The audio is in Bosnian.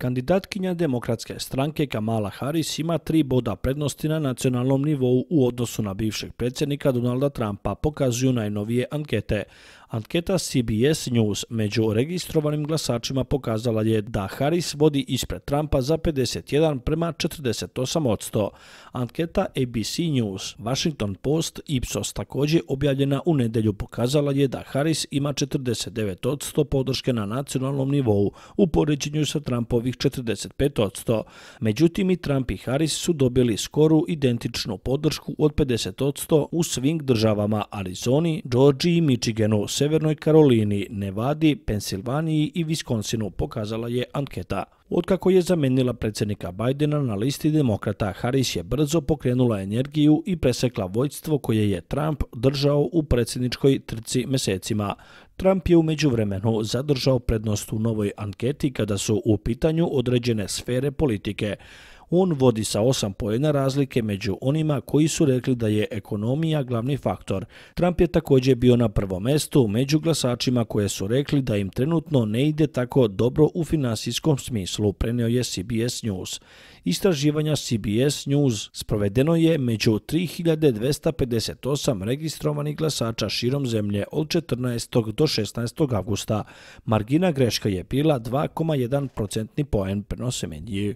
Kandidatkinja demokratske stranke Kamala Harris ima tri boda prednosti na nacionalnom nivou u odnosu na bivšeg predsjednika Donalda Trumpa, pokazuju najnovije ankete. Anketa CBS News među registrovanim glasačima pokazala je da Harris vodi ispred Trumpa za 51 prema 48 odsto. Anketa ABC News, Washington Post, Ipsos također objavljena u nedelju pokazala je da Harris ima 49 odsto podrške na nacionalnom nivou u poređenju sa Trumpovih 45 odsto. Međutim, i Trump i Harris su dobili skoru identičnu podršku od 50 odsto u svim državama Arizoni, Georgiji i Michiganu, Severnoj Karolini, Nevadi, Pensilvaniji i Viskonsinu, pokazala je anketa. Otkako je zamenila predsjednika Bajdena na listi demokrata, Harris je brzo pokrenula energiju i presekla vojstvo koje je Trump držao u predsjedničkoj trci mesecima. Trump je umeđu vremenu zadržao prednost u novoj anketi kada su u pitanju određene sfere politike. On vodi sa 8 pojena razlike među onima koji su rekli da je ekonomija glavni faktor. Trump je također bio na prvom mestu među glasačima koje su rekli da im trenutno ne ide tako dobro u finansijskom smislu, preneo je CBS News. Istraživanja CBS News sprovedeno je među 3258 registrovanih glasača širom zemlje od 14. do 16. augusta. Margina greška je bila 2,1 procentni poen prenose medije.